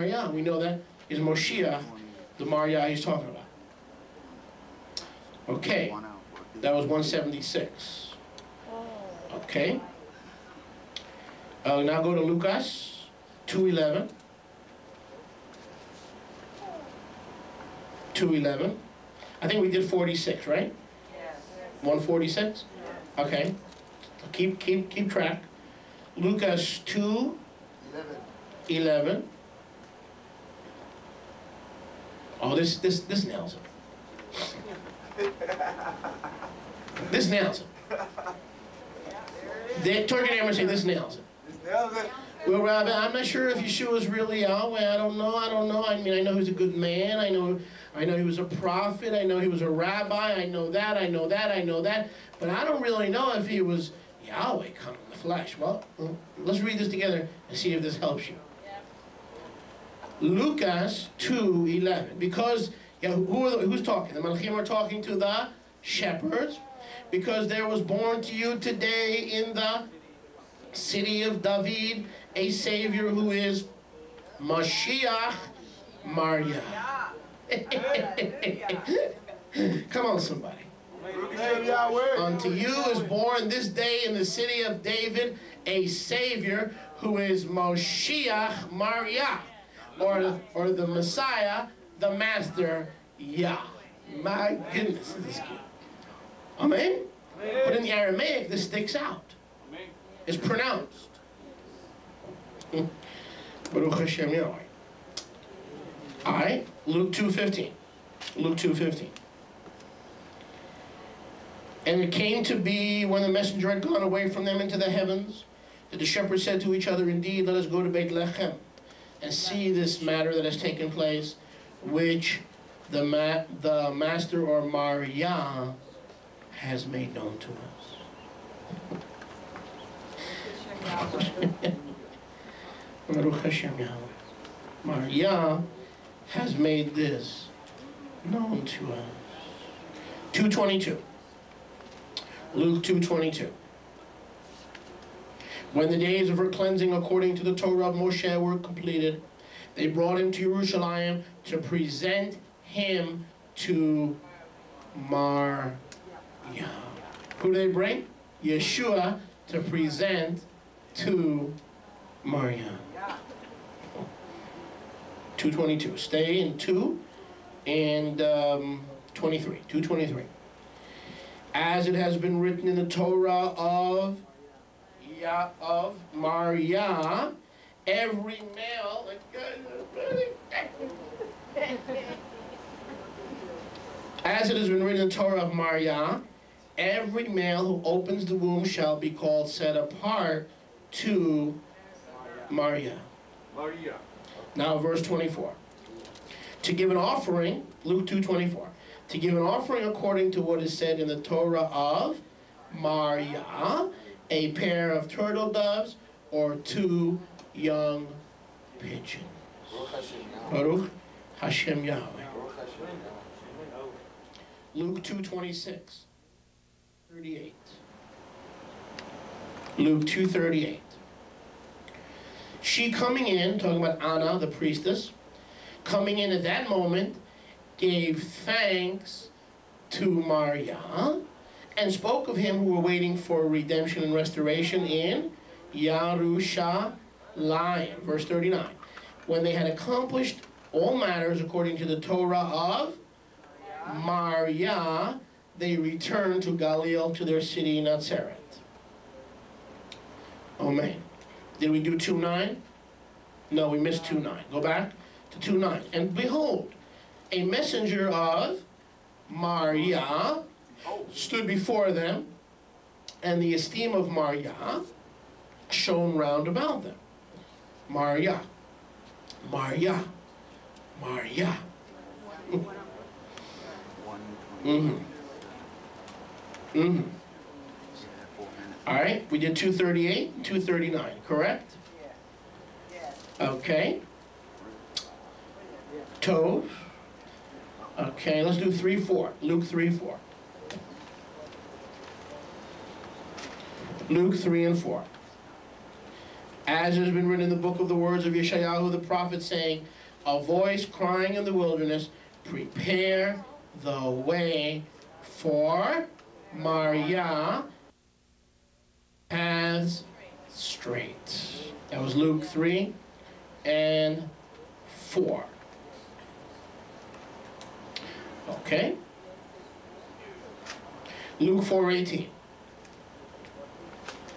Mar Yah. We know that is Moshiach, the Mar Yah he's talking about. Okay, that was 176. Okay. Uh, now go to Lucas 211. 211. I think we did 46, right? Yes. 146? Okay. Keep keep keep track. Lucas 2 11. Oh, this this this nails it. This nails it. The Turkey neighbor say this nails it. Well, Rabbi, I'm not sure if Yeshua is really Yahweh. I don't know. I don't know. I mean, I know he's a good man. I know, I know he was a prophet. I know he was a rabbi. I know that. I know that. I know that. But I don't really know if he was Yahweh come in the flesh. Well, let's read this together and see if this helps you. Lucas 2:11. Because yeah, who the, who's talking? The Malachim are talking to the shepherds. Because there was born to you today in the city of David a Savior who is Mashiach Mar Yah. Come on, somebody. Unto you is born this day in the city of David a Savior who is Moshiach Mar Yah, or, or the Messiah, the Master Yah. My goodness, this is good. Amen? But in the Aramaic, this sticks out. It's pronounced. Hmm. Baruch Hashem Yahweh. Alright, Luke 2.15. Luke 2.15. And it came to be when the messenger had gone away from them into the heavens, that the shepherds said to each other, Indeed, let us go to Bethlehem and see this matter that has taken place, which the, ma the master or Mar Yah has made known to us. Baruch Hashem Yahweh. Mar Yah has made this known to us. 222. Luke 2.22. When the days of her cleansing according to the Torah of Moshe were completed, they brought him to Jerusalem to present him to Mar Yah. Who do they bring? Yeshua to present to Mar Yah. 222. Stay in 2 and um, 23. 223 as it has been written in the Torah of Ya of Mar Yah, every male. As it has been written in the Torah of Mar Yah, every male who opens the womb shall be called set apart to Mar Yah. Maria. Now verse 24. To give an offering, Luke 2.24 to give an offering according to what is said in the Torah of Mar Yah, a pair of turtle doves or two young pigeons. Baruch Hashem Yahweh. Luke 2.26. 38. Luke 2.38. She coming in, talking about Anna, the priestess, coming in at that moment, gave thanks to Mar Yah and spoke of him who were waiting for redemption and restoration in Yarushalayim, verse 39. When they had accomplished all matters according to the Torah of Mar Yah, they returned to Galilee to their city Nazareth. Amen. Did we do 2.9? No, we missed 2.9. Go back to 2.9. And behold, a messenger of Mar Yah stood before them, and the esteem of Mar Yah shone round about them. Mar Yah, Maria, Mar Yah. mm-hmm. Mm-hmm. All right, we did 238, 239, correct? Okay. Tove. Okay, let's do 3 4. Luke 3 4. Luke 3 and 4. As has been written in the book of the words of Yeshayahu the prophet, saying, A voice crying in the wilderness, Prepare the way for Mar Yah paths straight. That was Luke 3 and 4. Okay? Luke 4.18.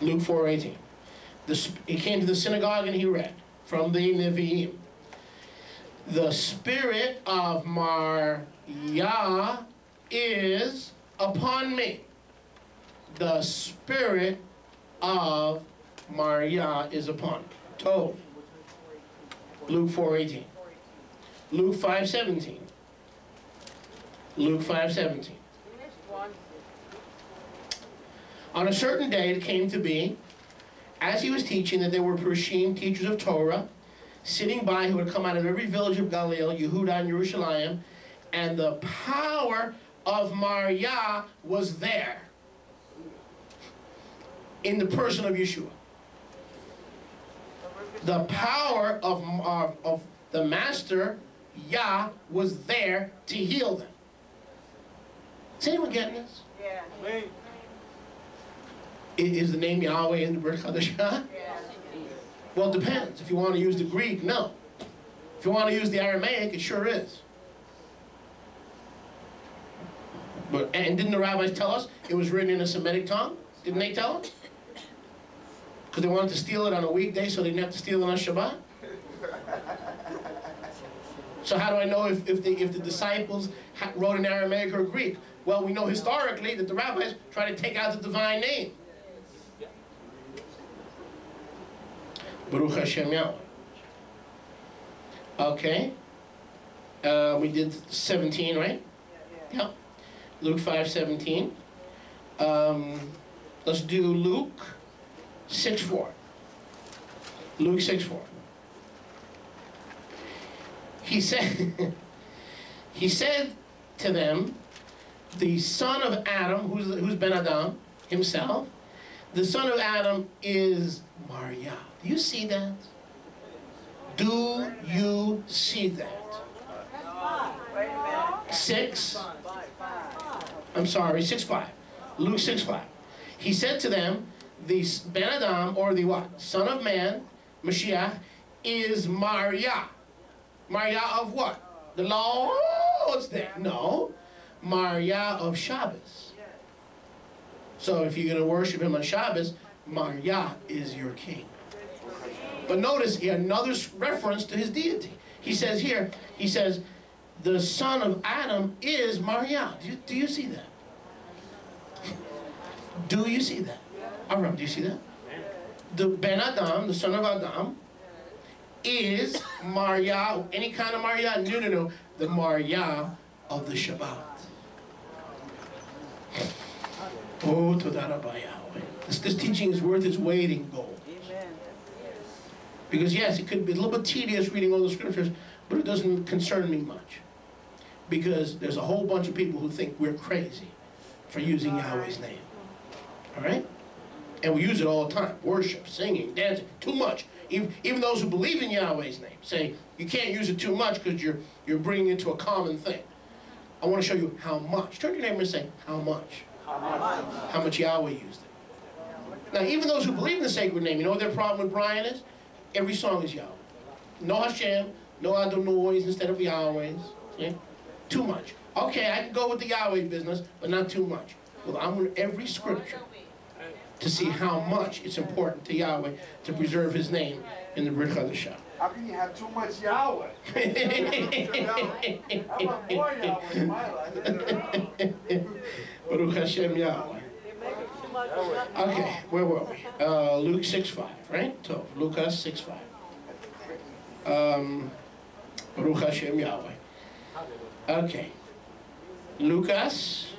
Luke 4.18. He came to the synagogue and he read from the Nevi'im. The spirit of Mar Yah is upon me. The spirit of Mar Yah is upon me. Tov. Luke 4.18. Luke 5.17. Luke 5.17. On a certain day it came to be, as he was teaching, that there were Prushim, teachers of Torah, sitting by who had come out of every village of Galilee, Yehuda and Jerusalem, and the power of Mar Yah was there in the person of Yeshua. The power of, of, of the Master, Yah, was there to heal them. Is anyone getting this? Yeah. Is the name Yahweh in the Chadashah? Yeah. Well, it depends. If you want to use the Greek, no. If you want to use the Aramaic, it sure is. But and didn't the rabbis tell us it was written in a Semitic tongue? Didn't they tell us? Because they wanted to steal it on a weekday so they didn't have to steal it on Shabbat? So how do I know if, if, the, if the disciples wrote in Aramaic or Greek? Well, we know historically that the rabbis try to take out the divine name. Baruch Hashem Yahweh. Okay. Uh, we did 17, right? Yeah. yeah. Luke 5, 17. Um, let's do Luke 6, 4. Luke 6, 4. He said, he said to them, the son of Adam, who's, who's Ben Adam himself, the son of Adam is Mar Yah. Do you see that? Do you see that? Six. I'm sorry, six five. Luke six five. He said to them, the Ben Adam, or the what? Son of Man, Mashiach, is Mar Yah. Maria of what? The Lord's there. No. Mar Yah of Shabbos. So if you're going to worship him on Shabbos, Mar Yah is your king. But notice another reference to his deity. He says here, he says, the son of Adam is Mar Yah. Do you, do you see that? Do you see that? Avram, do you see that? The Ben Adam, the son of Adam, is Mar Yah, any kind of Mar Yah? No, no, no. The Mar Yah of the Shabbat. Oh, Todarabah Yahweh. This, this teaching is worth its weight in gold. Because yes, it could be a little bit tedious reading all the scriptures, but it doesn't concern me much. Because there's a whole bunch of people who think we're crazy for using Yahweh's name. All right? And we use it all the time. Worship, singing, dancing, too much. Even, even those who believe in Yahweh's name say you can't use it too much because you're, you're bringing it to a common thing. I want to show you how much. Turn to your neighbor and say, how much? How much? Yahweh used it. Now, even those who believe in the sacred name, you know what their problem with Brian is? Every song is Yahweh. No Hashem, no Adonais instead of Yahweh's. See? Too much. Okay, I can go with the Yahweh business, but not too much. Well, I'm with every scripture to see how much it's important to Yahweh to preserve his name in the Brit Chadashah. How can you have too much Yahweh? I want more Yahweh in my life. Hashem Yahweh. Okay, where were we? Uh, Luke 6 5, right? So, Lucas 6 5. Um, Baruch Hashem Yahweh. Okay. Lucas.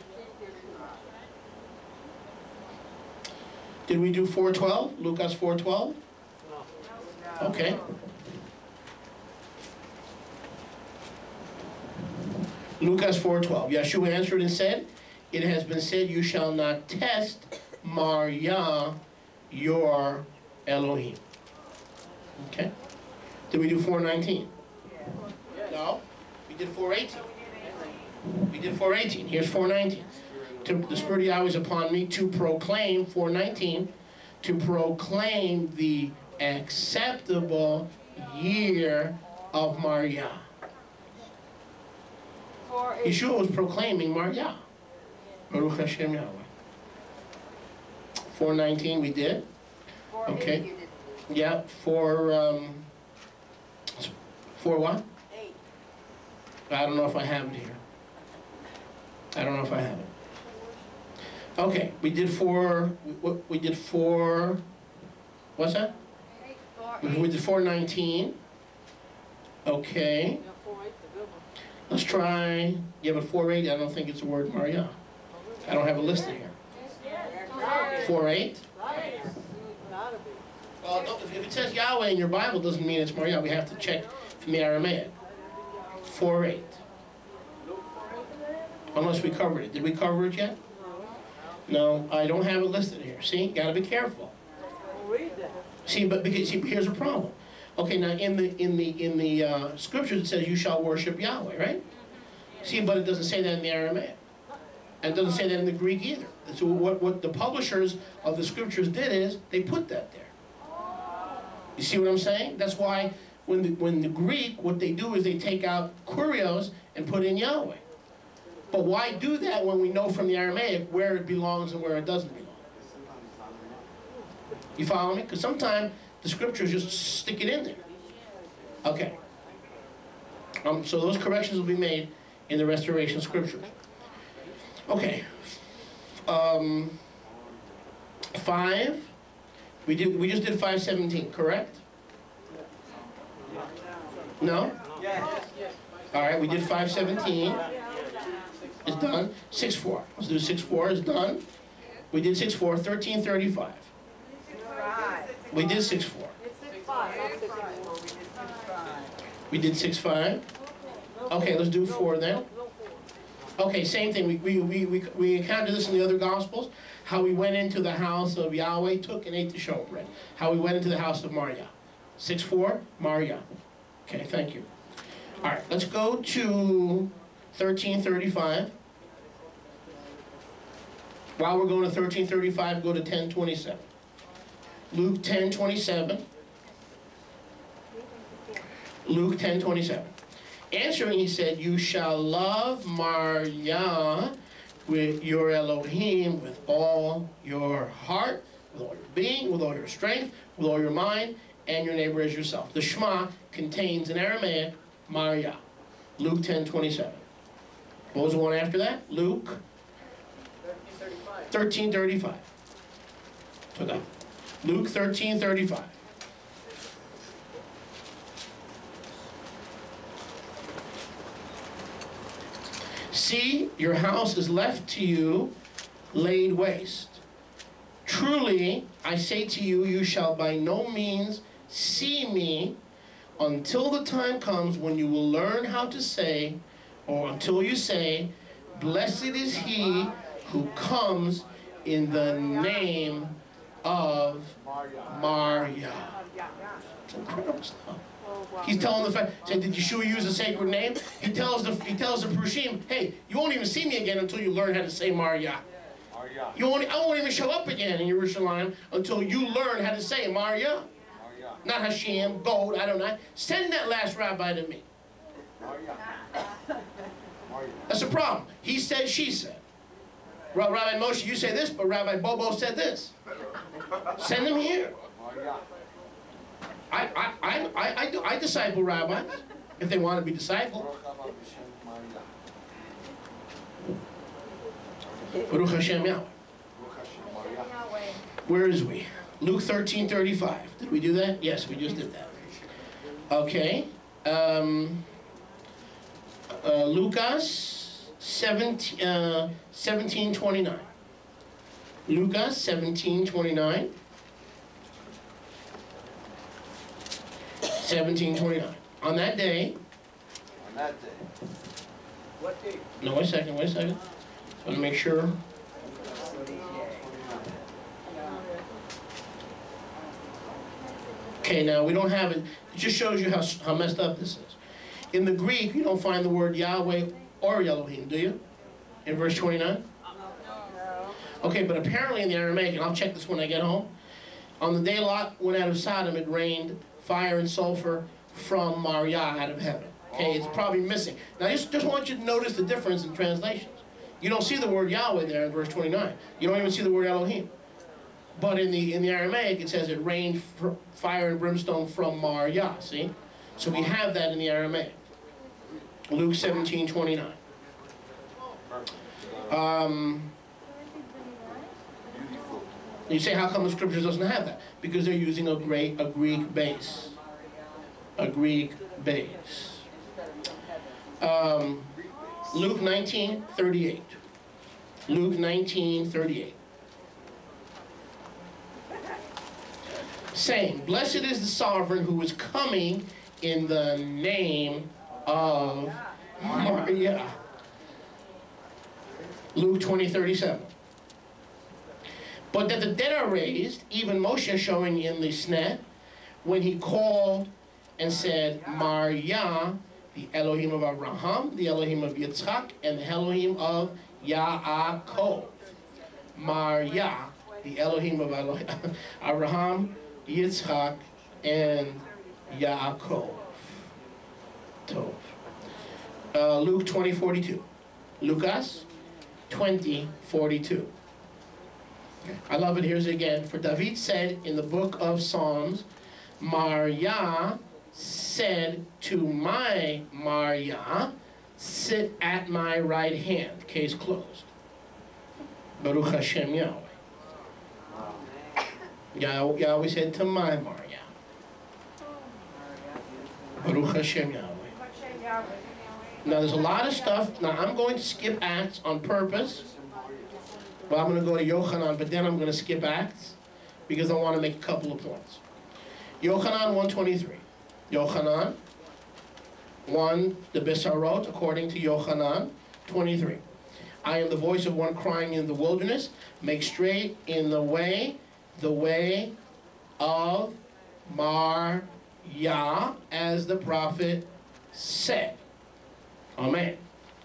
Did we do 412? Lucas 412? Okay. Lucas 4.12. Yeshua answered and said, It has been said, You shall not test Mar Yah, your Elohim. Okay. Did we do 419? No. We did 418. We did 418. Here's 419. To, the Spirit of Yahweh is upon me to proclaim, 419, to proclaim the acceptable year of Mar Yah. Yeshua was proclaiming Mar Yah. Baruch Hashem Yahweh. 419 we did. Okay. Yeah, for, um, for what? Eight. I don't know if I have it here. I don't know if I have it. Okay, we did four, we, we did four, what's that? We did four nineteen. Okay, let's try, yeah, but four eight, I don't think it's the word Mar Yah. I don't have a list in here. Four eight? Well, if it says Yahweh in your Bible, doesn't mean it's Mar Yah. We have to check from the Aramaic. Four eight. Unless we covered it. Did we cover it yet? No, I don't have it listed here. See, gotta be careful. See, but because see, here's a problem. Okay, now in the in the in the uh, scriptures it says you shall worship Yahweh, right? See, but it doesn't say that in the Aramaic, it doesn't say that in the Greek either. So what what the publishers of the scriptures did is they put that there. You see what I'm saying? That's why when the when the Greek what they do is they take out kurios and put in Yahweh. But why do that when we know from the Aramaic where it belongs and where it doesn't belong? You follow me? Because sometimes the scriptures just stick it in there. Okay. Um, so those corrections will be made in the restoration scriptures. Okay. Um, five. We did. We just did five seventeen. Correct? No. All right. We did five seventeen. It's done. Six four. Let's do six four. Is done. We did six four. Thirteen thirty five. We did six four. It's six five, not six four. We did six five. We did six five. Okay, let's do four then. Okay, same thing. We, we, we, we, we encountered this in the other Gospels. How we went into the house of Yahweh, took and ate the showbread. How we went into the house of Mar Yah. 6 4, Mar Yah. Okay, thank you. All right, let's go to 1335. While we're going to 1335, go to 1027. Luke 1027. Luke 1027. Answering, he said, You shall love Mar Yah with your Elohim with all your heart, with all your being, with all your strength, with all your mind, and your neighbor as yourself. The Shema contains in Aramaic Mar Yah. Luke 10 27. What was the one after that? Luke 13 35. Took up. Luke 13 35. See, your house is left to you laid waste. Truly, I say to you, you shall by no means see me until the time comes when you will learn how to say, or until you say, Blessed is he who comes in the name of Mar Yah. It's incredible stuff. He's telling the fact, say, did Yeshua use a sacred name? He tells the he tells the Prushim, hey, you won't even see me again until you learn how to say Mar Yah. Maria. You won't, I won't even show up again in Jerusalem until you learn how to say Mar Yah. Maria. Not Hashem, gold, I don't know. Send that last rabbi to me. Mar Yah. That's the problem. He said, she said. Ra- Rabbi Moshe, you say this, but Rabbi Bobo said this. Send them here. I, I, I, I, I, do, I disciple rabbis if they want to be discipled. Baruch Hashem Yahweh. Where is we? Luke 13 35. Did we do that? Yes, we just did that. Okay. Um, uh, Lucas 17, uh, 17 29. Lucas 17 29. 17 29. On that day, On that day. What day? no, wait a second, wait a second. Just want to make sure. Okay, now we don't have it. It just shows you how, how messed up this is. In the Greek, you don't find the word Yahweh or Elohim, do you? In verse 29? Okay, but apparently in the Aramaic, and I'll check this when I get home, on the day Lot went out of Sodom, it rained fire and sulfur from Mar Yah out of heaven. Okay, it's probably missing. Now, I just, just want you to notice the difference in translations. You don't see the word Yahweh there in verse 29. You don't even see the word Elohim. But in the in the Aramaic, it says it rained fire and brimstone from Mar Yah. See? So we have that in the Aramaic. Luke 17, 29. Um, you say, how come the scriptures doesn't have that? Because they're using a great a Greek base. A Greek base. Um, Luke 19, 38. Luke 19, 38. Saying, Blessed is the sovereign who is coming in the name of Mar Yah. Luke 20, 37. But that the dead are raised, even Moshe showing in the snet, when he called and said, Mar Yah, the Elohim of Abraham, the Elohim of Yitzchak, and the Elohim of Yaakov. Mar Yah, the Elohim of Abraham, Yitzchak, and Yaakov. Tov. Uh, Luke 20, 42. Lucas 20, 42. I love it. Here's it again. For David said in the book of Psalms, Mar Yah said to my Mar Yah, sit at my right hand. Case closed. Baruch Hashem Yahweh. Yahweh, Yahweh said to my Mar Yah. Baruch Hashem Yahweh. Now there's a lot of stuff. Now I'm going to skip Acts on purpose. But I'm going to go to Yochanan, but then I'm going to skip Acts because I want to make a couple of points. Yochanan 123. Yochanan 1, the Besarot, according to Yochanan 23. I am the voice of one crying in the wilderness, make straight in the way, the way of Mar Yah, as the prophet said. Amen.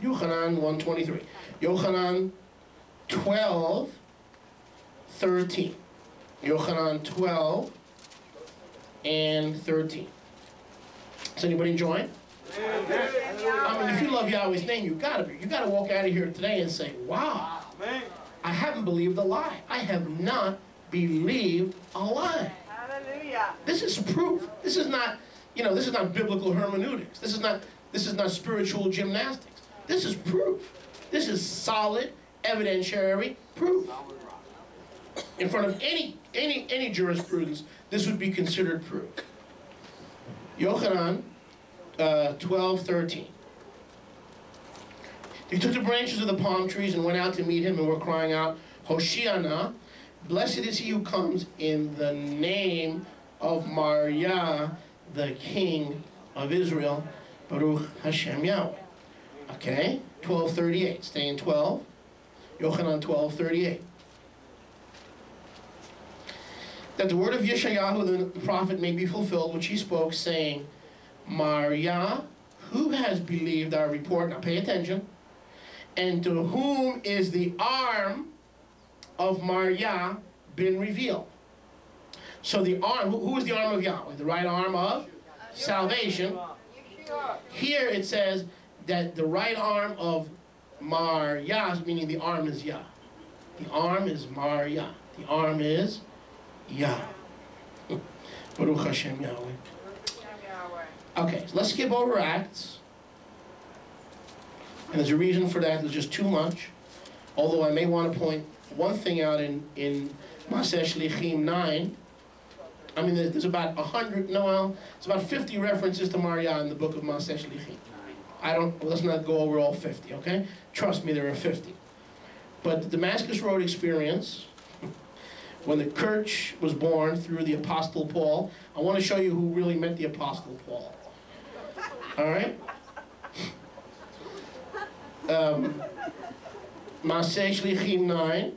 Yochanan 123. Yochanan 12, 13. Yochanan 12 and 13. Is anybody enjoying? I mean, if you love Yahweh's name, you gotta be. You gotta walk out of here today and say, "Wow, I haven't believed a lie. I have not believed a lie." Hallelujah. This is proof. This is not, you know, this is not biblical hermeneutics. This is not. This is not spiritual gymnastics. This is proof. This is solid evidentiary proof. In front of any any any jurisprudence, this would be considered proof. Yochanan uh, 12, 13. He took the branches of the palm trees and went out to meet him and were crying out, Hoshiana, blessed is he who comes in the name of Mar Yah, the king of Israel, Baruch Hashem Yahweh. Okay, 1238, stay in 12. Yochanan 12, 38. That the word of Yeshayahu the prophet may be fulfilled, which he spoke, saying, Mar Yah, who has believed our report? Now pay attention. And to whom is the arm of Mar Yah been revealed? So the arm, who is the arm of Yahweh? The right arm of salvation. Here it says that the right arm of Mar Yah, meaning the arm is Yah. The arm is Mar Yah. The arm is Yah. Baruch Hashem Yahweh. Okay, so let's skip over Acts. And there's a reason for that. There's just too much. Although I may want to point one thing out in, in Maaseh Shlichim 9. I mean, there's about 100, no, it's about 50 references to Mar Yah in the book of Maaseh Shlichim. I don't, let's not go over all 50, okay? Trust me, there are 50. But the Damascus Road experience, when the church was born through the Apostle Paul, I want to show you who really met the Apostle Paul. All right? Um, Shlichim 9.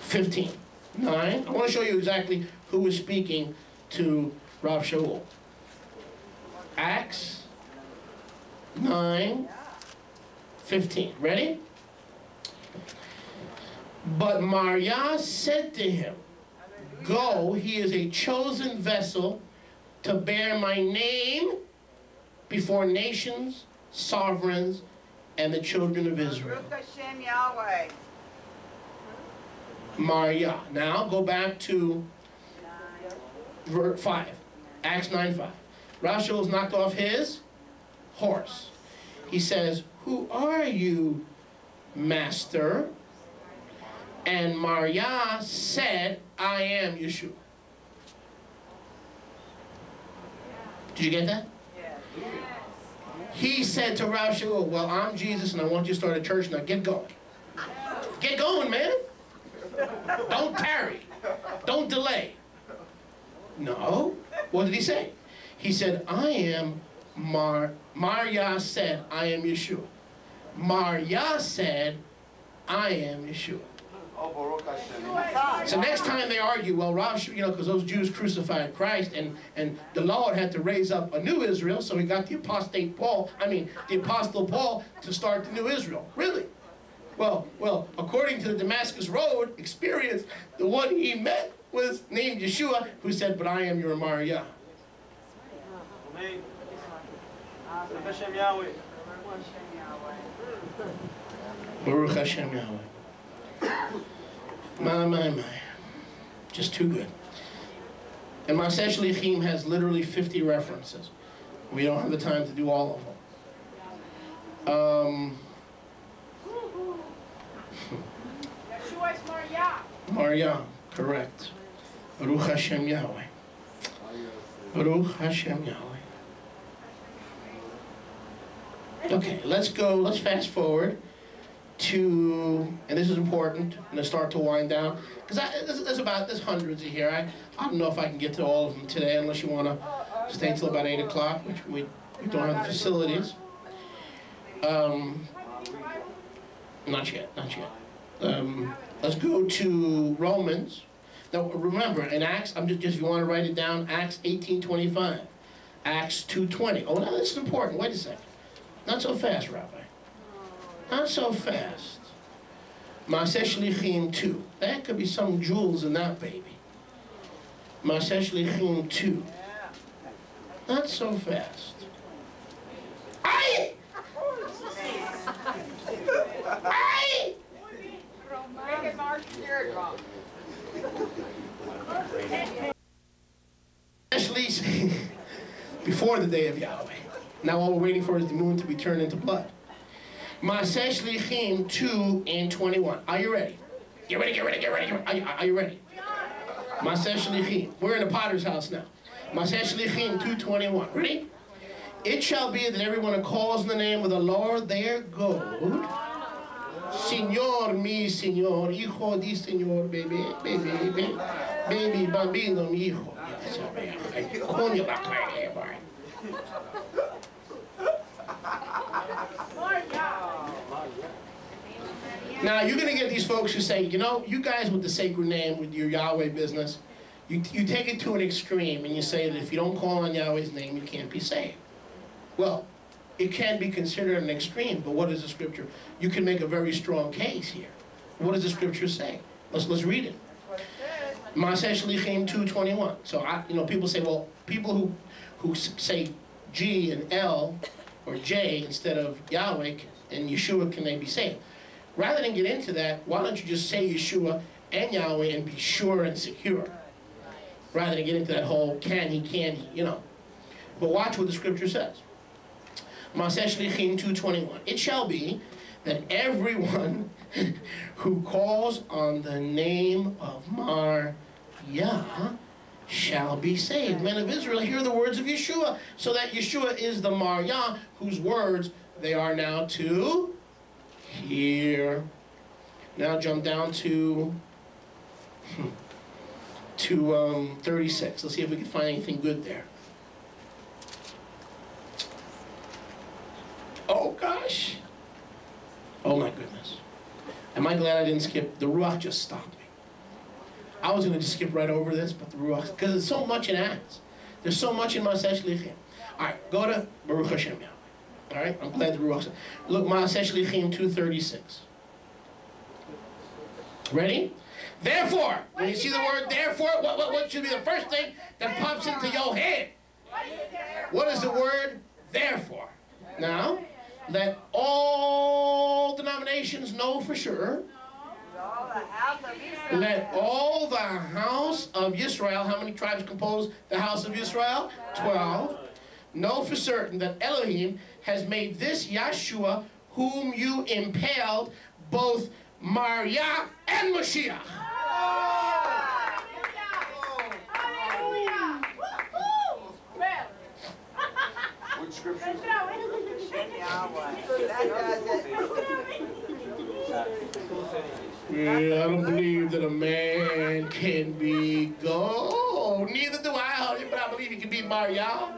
15. 9. I want to show you exactly who was speaking to Rav Shaul. Acts 9, 15. Ready? But Mar Yah said to him, Go, he is a chosen vessel to bear my name before nations, sovereigns, and the children of Israel. Mar Yah. Now go back to verse 5. Acts 9 5. Has knocked off his horse. He says, Who are you, master? And Mar Yah said, I am Yeshua. Did you get that? Yes. He said to Rav Shaul, Well, I'm Jesus and I want you to start a church. Now get going. Get going, man. Don't tarry. Don't delay. No. What did he say? He said, I am Mar. Maria said, I am Yeshua. Mar Yah said, I am Yeshua. So next time they argue, well, Rav, you know, because those Jews crucified Christ, and and the Lord had to raise up a new Israel, so he got the apostate Paul, I mean, the apostle Paul, to start the new Israel. Really? Well, well, according to the Damascus Road experience, the one he met was named Yeshua, who said, "But I am your Mar Yah." Baruch Hashem Yahweh. Baruch Hashem Yahweh. Baruch Hashem Yahweh. My, my, my. Just too good. And Maaseh Shlichim has literally 50 references. We don't have the time to do all of them. Um, Yeshua is Mar Yah. Maria, correct. Baruch Hashem Yahweh. Baruch Hashem Yahweh. Okay, let's go, let's fast forward to, and this is important, I'm gonna start to wind down, because there's, there's about, there's hundreds of here. I, I don't know if I can get to all of them today unless you wanna stay till about eight o'clock, which we, we don't have the facilities. Um, not yet, not yet. Um, let's go to Romans. Now remember, in Acts, I'm just, just if you want to write it down, Acts 18:25, Acts 2:20. Oh, now this is important. Wait a second. Not so fast, Rabbi. Not so fast. Maaseh Shlichim 2. That could be some jewels in that baby. Maaseh Shlichim 2. Not so fast. Aye! Aye! Especially before the day of Yahweh. Now all we're waiting for is the moon to be turned into blood. Maaseh Shlichim 2 and 21. Are you ready? Get ready, get ready, get ready. Get ready. Are, you, are you ready? Maaseh Shlichim. We're in the potter's house now. Maaseh Shlichim 2.21. Ready? It shall be that everyone who calls in the name of the Lord their God. Señor, mi Señor, hijo di Señor, baby, baby, baby, baby, bambino, mi hijo. Coño, la Now you're gonna get these folks who say, you know, you guys with the sacred name, with your Yahweh business, you, you take it to an extreme and you say that if you don't call on Yahweh's name, you can't be saved. Well, it can be considered an extreme, but what is the scripture? You can make a very strong case here. What does the scripture say? Let's let's read it. Maaseh Shlichim 2.21. So, I, you know, people say, well, people who, who say G and L or J instead of Yahweh and Yeshua, can they be saved? Rather than get into that, why don't you just say Yeshua and Yahweh and be sure and secure? Rather than get into that whole can he, can he, you know. But watch what the scripture says. Shlichim 2.21. It shall be that everyone who calls on the name of Mar Yah shall be saved. Men of Israel, hear the words of Yeshua. So that Yeshua is the Mar Yah, whose words they are now to hear. Now jump down to to um, 36. Let's see if we can find anything good there. Oh gosh. Oh my goodness. Am I glad I didn't skip? The Ruach just stopped me. I was going to just skip right over this, but the Ruach, because there's so much in Acts. There's so much in Maaseh Shlichim. All right, go to Baruch Hashem. All right, I'm glad the Ruach. Look, Maaseh Shlichim 236. Ready? Therefore, when you see the word therefore, what, what, what should be the first thing that pops into your head? What is the word therefore? Now, let all denominations know for sure. Let all the house of Israel, how many tribes compose the house of Israel? Twelve. Know for certain that Elohim has made this Yeshua, whom you impaled, both Mar Yah and Mashiach. Which scripture? Yahweh. That does. Yeah, I don't believe that a man can be God. Neither do I, honey, but I believe he can be Mar Yah.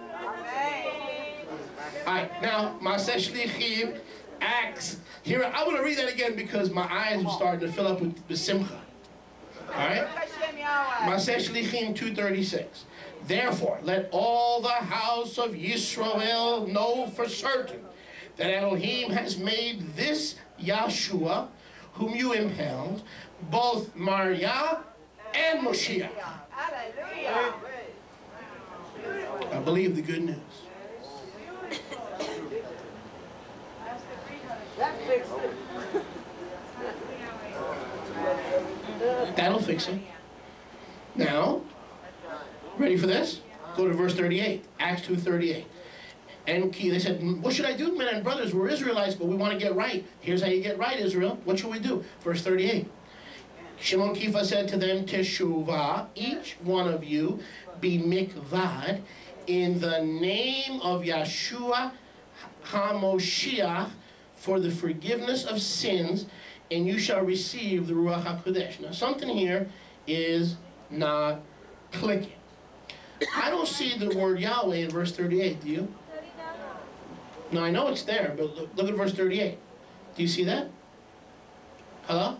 Right, now, Maaseh Shlichim, Acts. Here, I want to read that again because my eyes are starting to fill up with, with simcha. All right? Maaseh Shlichim 236. Therefore, let all the house of Yisrael know for certain that Elohim has made this Yahshua, whom you impaled, both Mar Yah and Moshiach. Hallelujah. I believe the good news. That fixed it. That'll fix it. Now, ready for this? Go to verse 38, Acts 2.38. And they said, what should I do, men and brothers? We're Israelites, but we want to get right. Here's how you get right, Israel. What should we do? Verse 38. Shimon Kifa said to them, Teshuvah, each one of you be mikvad in the name of Yeshua HaMoshiach for the forgiveness of sins, and you shall receive the Ruach HaKodesh. Now, something here is not clicking. I don't see the word Yahweh in verse 38, do you? No, I know it's there, but look, look at verse 38. Do you see that? Hello?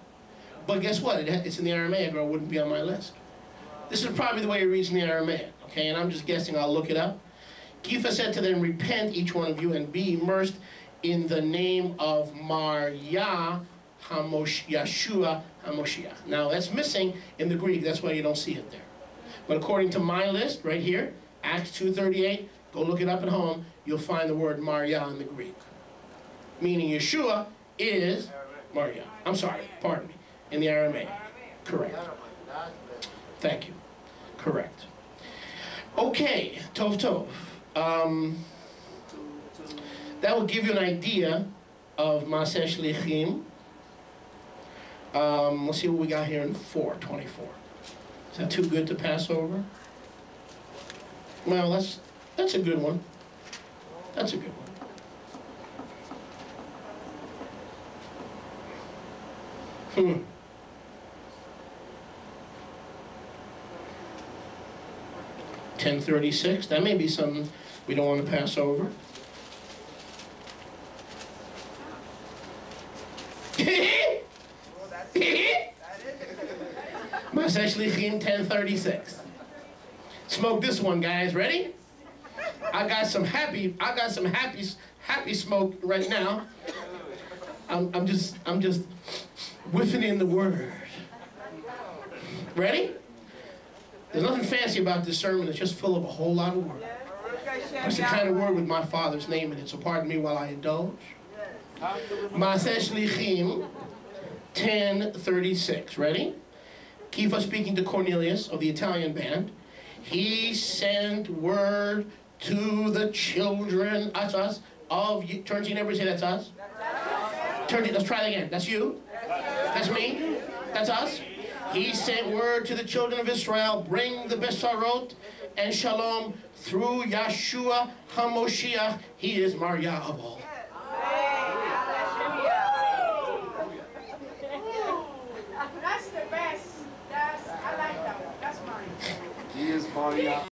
But guess what? It, it's in the Aramaic or it wouldn't be on my list. This is probably the way it reads in the Aramaic, okay? And I'm just guessing, I'll look it up. Kifa said to them, Repent, each one of you, and be immersed in the name of Mar Yah Hamosh, Yeshua HaMoshiach. Now, that's missing in the Greek. That's why you don't see it there. But according to my list, right here, Acts 2.38, go look it up at home, you'll find the word Mar Yah in the Greek. Meaning Yeshua is Mar Yah. I'm sorry, pardon me. In the Aramaic. Correct. Thank you. Correct. Okay, Tov Tov. Um, that will give you an idea of Maaseh Shlichim. Um, let's see what we got here in 424. Is that too good to pass over? Well, that's that's a good one. That's a good one. Hmm. Ten thirty-six. That may be something we don't want to pass over. Well, that's, that is it. Maaseh Shlichim 1036. Smoke this one, guys. Ready? I got some happy. I got some happy, happy smoke right now. I'm, I'm just, I'm just whiffing in the word. Ready? There's nothing fancy about this sermon. It's just full of a whole lot of word. It's the kind of word with my father's name in it. So pardon me while I indulge. Maaseh Shlichim 1036. Ready? Kifa speaking to Cornelius of the Italian band. He sent word to the children, us, us, of. Turn to your neighbor and say, that's us. Turn to, let's try that again. That's you? That's me? That's us? He sent word to the children of Israel, bring the Besarot and Shalom through Yeshua HaMoshiach. He is Mar Yah of all. That's the best.